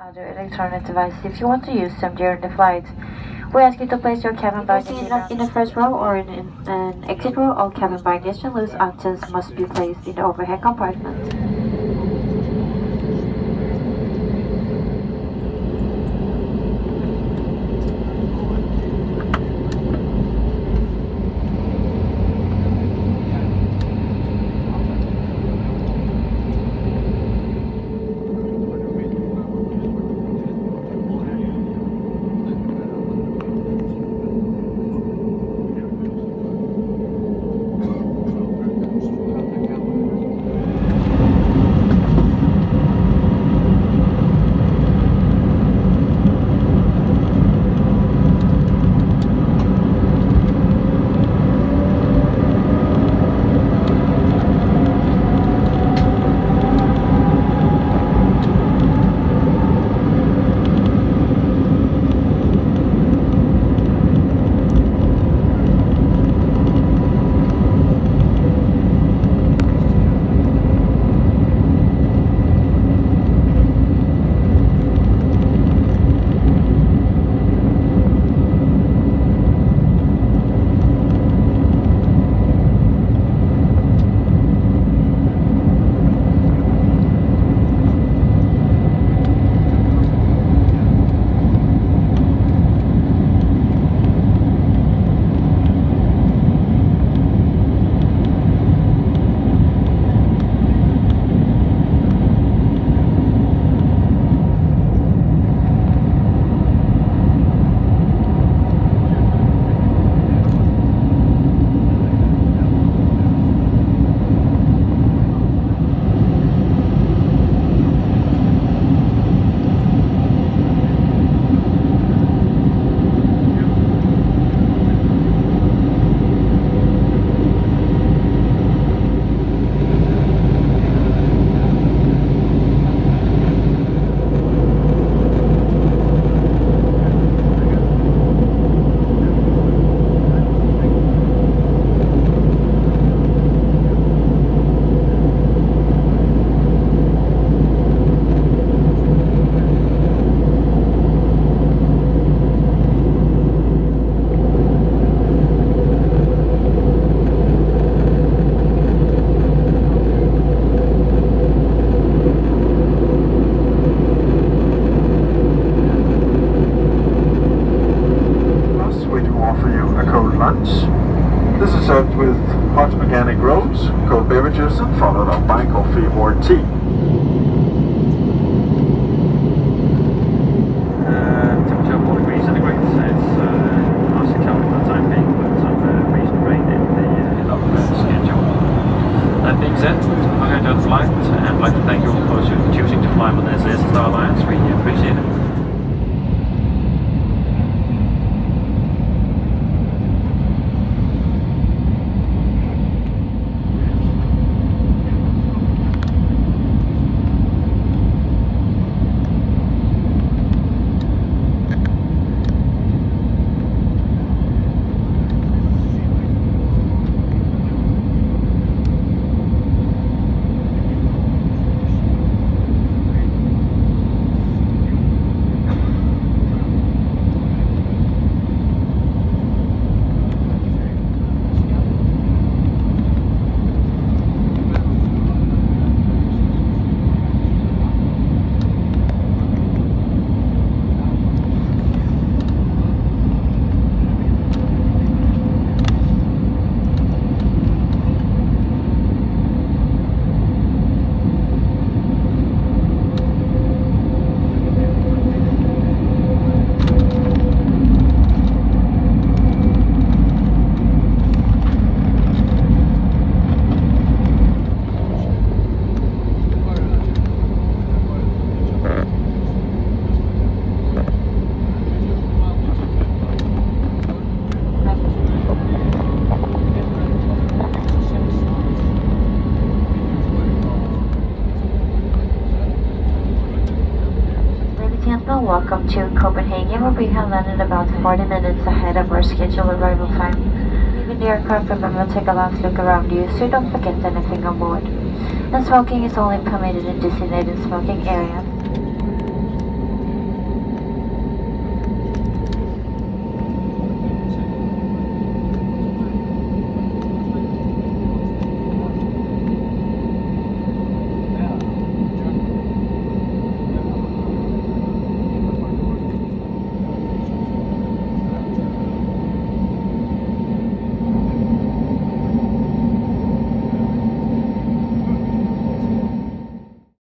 other electronic devices if you want to use them during the flight. We ask you to place your cabin baggage in the first row or in an exit row. All cabin baggage and loose items must be placed in the overhead compartment. Time being, but some uh, recent rain in the uh, uh, schedule. That being said, I'm going to the flight, and I'd like to thank you all for choosing to fly with SAS Star Alliance. Copenhagen we have landed about 40 minutes ahead of our scheduled arrival time. Leaving the aircraft, remember take a last look around you so you don't forget anything on board. And smoking is only permitted in designated smoking areas.